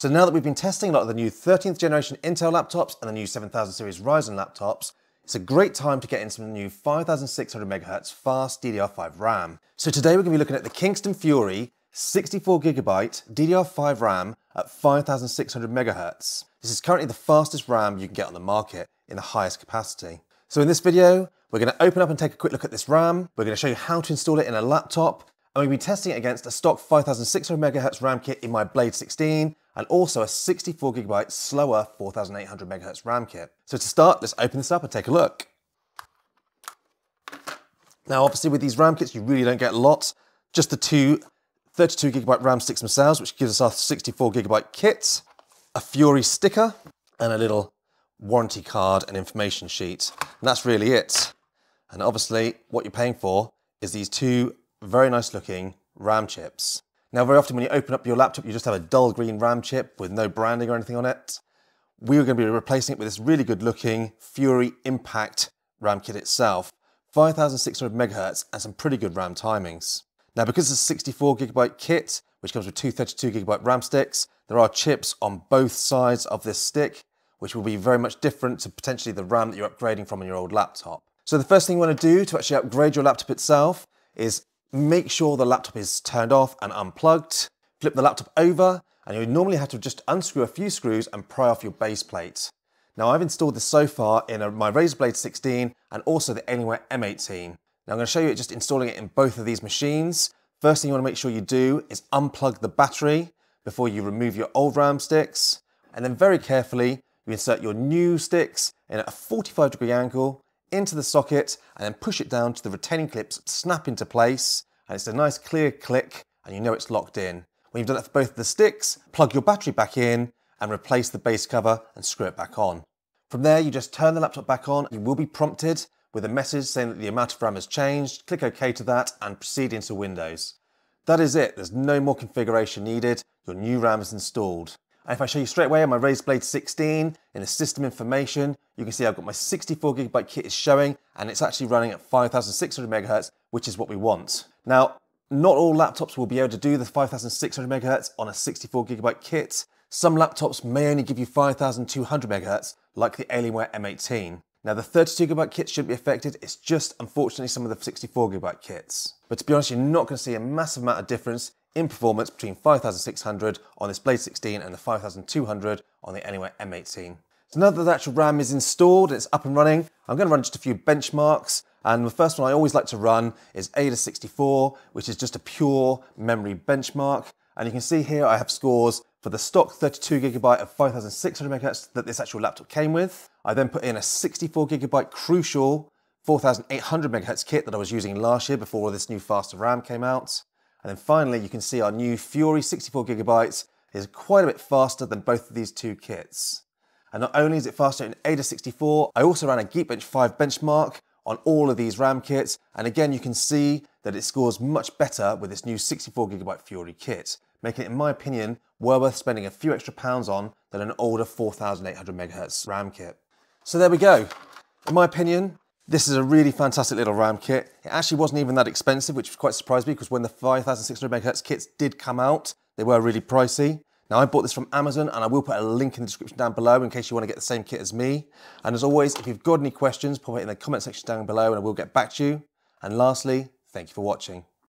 So now that we've been testing a lot of the new 13th generation Intel laptops and the new 7000 series Ryzen laptops, it's a great time to get in some new 5600 MHz fast DDR5 RAM. So today we're going to be looking at the Kingston Fury 64GB DDR5 RAM at 5600 MHz. This is currently the fastest RAM you can get on the market in the highest capacity. So in this video, we're going to open up and take a quick look at this RAM. We're going to show you how to install it in a laptop, and we'll be testing it against a stock 5600 MHz RAM kit in my Blade 16, and also a 64GB slower 4800 MHz RAM kit. So to start, let's open this up and take a look. Now, obviously with these RAM kits, you really don't get a lot. Just the two 32GB RAM sticks themselves, which gives us our 64GB kit, a Fury sticker, and a little warranty card and information sheet. And that's really it. And obviously, what you're paying for is these two very nice looking RAM chips. Now, very often when you open up your laptop, you just have a dull green RAM chip with no branding or anything on it. We are going to be replacing it with this really good looking Fury Impact RAM kit itself, 5600 megahertz and some pretty good RAM timings. Now, because it's a 64 gigabyte kit, which comes with two 32 gigabyte RAM sticks, there are chips on both sides of this stick, which will be very much different to potentially the RAM that you're upgrading from on your old laptop. So the first thing you want to do to actually upgrade your laptop itself is make sure the laptop is turned off and unplugged, flip the laptop over, and you normally have to just unscrew a few screws and pry off your base plate. Now I've installed this so far in a, my Razer Blade 16 and also the Alienware M18. Now I'm going to show you just installing it in both of these machines. First thing you want to make sure you do is unplug the battery before you remove your old RAM sticks. And then very carefully, you insert your new sticks in at a 45 degree angle into the socket and then push it down to the retaining clips snap into place and it's a nice clear click and you know it's locked in. When you've done that for both of the sticks, plug your battery back in and replace the base cover and screw it back on. From there, you just turn the laptop back on. You will be prompted with a message saying that the amount of RAM has changed. Click OK to that and proceed into Windows. That is it. There's no more configuration needed. Your new RAM is installed. And if I show you straight away on my Razer Blade 16, in the system information, you can see I've got my 64 gigabyte kit is showing, and it's actually running at 5600 megahertz, which is what we want. Now, not all laptops will be able to do the 5600 megahertz on a 64 gigabyte kit. Some laptops may only give you 5200 megahertz, like the Alienware M18. Now the 32 gigabyte kit shouldn't be affected, it's just unfortunately some of the 64 gigabyte kits. But to be honest, you're not going to see a massive amount of difference in performance between 5600 on this Blade 16 and the 5200 on the Alienware M18. So now that the actual RAM is installed, it's up and running, I'm going to run just a few benchmarks. And the first one I always like to run is AIDA64, which is just a pure memory benchmark. And you can see here I have scores for the stock 32 gigabyte of 5600 MHz that this actual laptop came with. I then put in a 64 gigabyte crucial 4800 MHz kit that I was using last year before this new faster RAM came out. And then finally, you can see our new Fury 64 gigabytes is quite a bit faster than both of these two kits. And not only is it faster in AIDA64, I also ran a Geekbench 5 benchmark on all of these RAM kits. And again, you can see that it scores much better with this new 64GB Fury kit, making it, in my opinion, well worth spending a few extra pounds on than an older 4800MHz RAM kit. So there we go. In my opinion, this is a really fantastic little RAM kit. It actually wasn't even that expensive, which was quite surprised me because when the 5600MHz kits did come out, they were really pricey. Now I bought this from Amazon and I will put a link in the description down below in case you want to get the same kit as me. And as always, if you've got any questions, pop it in the comment section down below and I will get back to you. And lastly, thank you for watching.